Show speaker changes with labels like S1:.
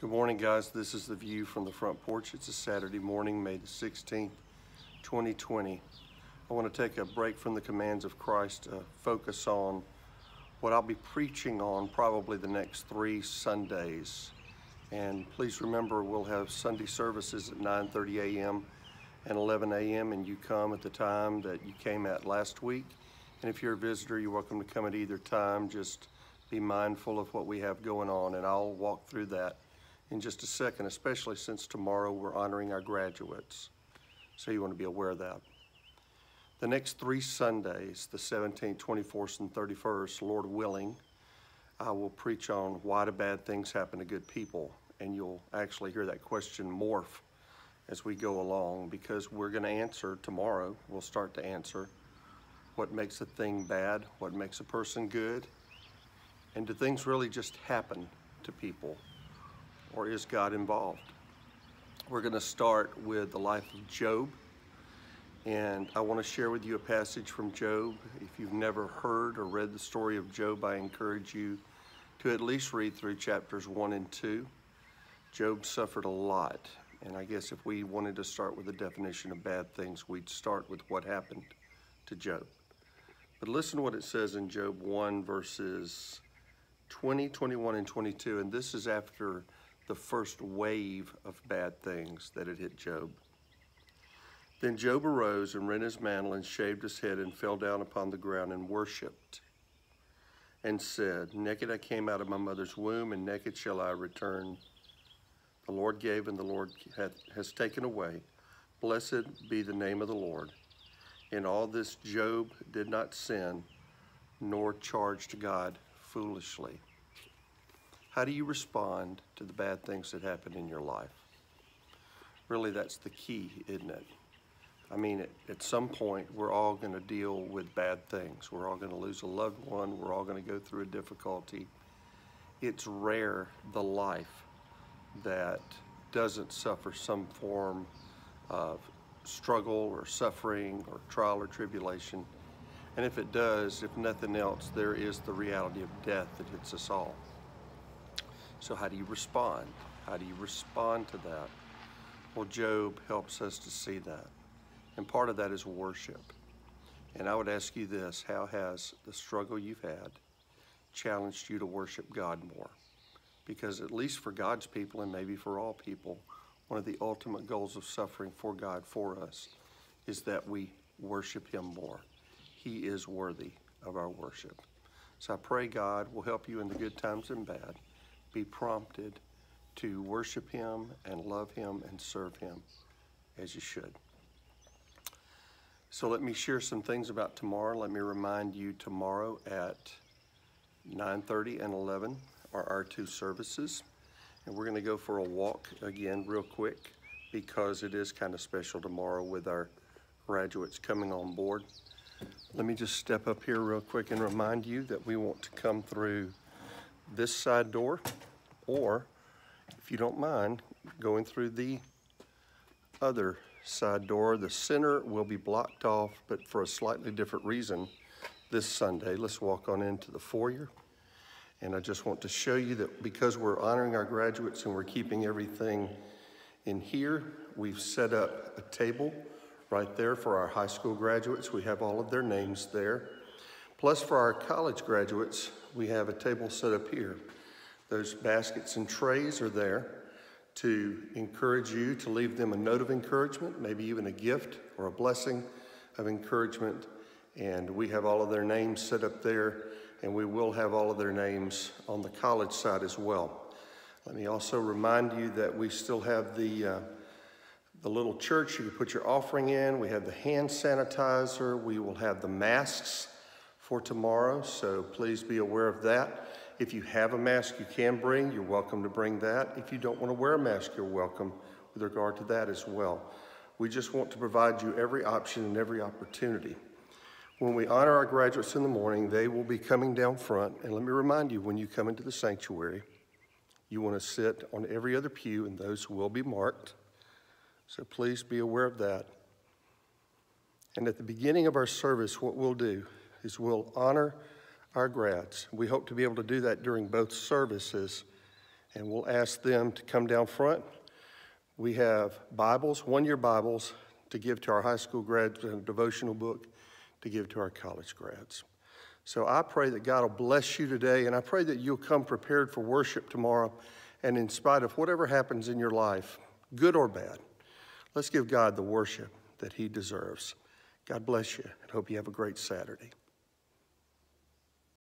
S1: Good morning, guys. This is the view from the front porch. It's a Saturday morning, May the 16th, 2020. I want to take a break from the commands of Christ to focus on what I'll be preaching on probably the next three Sundays. And please remember, we'll have Sunday services at 9:30 a.m. and 11 a.m. and you come at the time that you came at last week. And if you're a visitor, you're welcome to come at either time. Just be mindful of what we have going on, and I'll walk through that in just a second, especially since tomorrow we're honoring our graduates. So you want to be aware of that. The next three Sundays, the 17th, 24th, and 31st, Lord willing, I will preach on why do bad things happen to good people. And you'll actually hear that question morph as we go along because we're going to answer tomorrow. We'll start to answer what makes a thing bad, what makes a person good, and do things really just happen to people? Or is God involved? We're going to start with the life of Job. And I want to share with you a passage from Job. If you've never heard or read the story of Job, I encourage you to at least read through chapters 1 and 2. Job suffered a lot. And I guess if we wanted to start with a definition of bad things, we'd start with what happened to Job. But listen to what it says in Job 1, verses 20, 21, and 22. And this is after the first wave of bad things that had hit Job. Then Job arose and rent his mantle and shaved his head and fell down upon the ground and worshipped and said, Naked I came out of my mother's womb, and naked shall I return. The Lord gave, and the Lord hath, has taken away. Blessed be the name of the Lord. In all this, Job did not sin, nor charged God foolishly. How do you respond to the bad things that happen in your life? Really, that's the key, isn't it? I mean, at, at some point, we're all going to deal with bad things. We're all going to lose a loved one. We're all going to go through a difficulty. It's rare, the life that doesn't suffer some form of struggle or suffering or trial or tribulation. And if it does, if nothing else, there is the reality of death that hits us all. So how do you respond? How do you respond to that? Well, Job helps us to see that. And part of that is worship. And I would ask you this, how has the struggle you've had challenged you to worship God more? Because at least for God's people and maybe for all people, one of the ultimate goals of suffering for God for us is that we worship him more. He is worthy of our worship. So I pray God will help you in the good times and bad be prompted to worship Him and love Him and serve Him as you should. So let me share some things about tomorrow. Let me remind you tomorrow at 9:30 and 11 are our two services. And we're going to go for a walk again real quick because it is kind of special tomorrow with our graduates coming on board. Let me just step up here real quick and remind you that we want to come through this side door, or if you don't mind, going through the other side door. The center will be blocked off, but for a slightly different reason this Sunday. Let's walk on into the foyer. And I just want to show you that because we're honoring our graduates and we're keeping everything in here, we've set up a table right there for our high school graduates. We have all of their names there. Plus for our college graduates, we have a table set up here. Those baskets and trays are there to encourage you to leave them a note of encouragement, maybe even a gift or a blessing of encouragement. And we have all of their names set up there, and we will have all of their names on the college side as well. Let me also remind you that we still have the uh, the little church you can put your offering in. We have the hand sanitizer. We will have the masks for tomorrow, so please be aware of that. If you have a mask you can bring, you're welcome to bring that. If you don't want to wear a mask, you're welcome with regard to that as well. We just want to provide you every option and every opportunity. When we honor our graduates in the morning, they will be coming down front. And let me remind you, when you come into the sanctuary, you want to sit on every other pew, and those will be marked. So please be aware of that. And at the beginning of our service, what we'll do is we'll honor our grads. We hope to be able to do that during both services and we'll ask them to come down front. We have Bibles, one-year Bibles to give to our high school grads, and a devotional book to give to our college grads. So I pray that God will bless you today, and I pray that you'll come prepared for worship tomorrow. And in spite of whatever happens in your life, good or bad, let's give God the worship that He deserves. God bless you, and hope you have a great Saturday.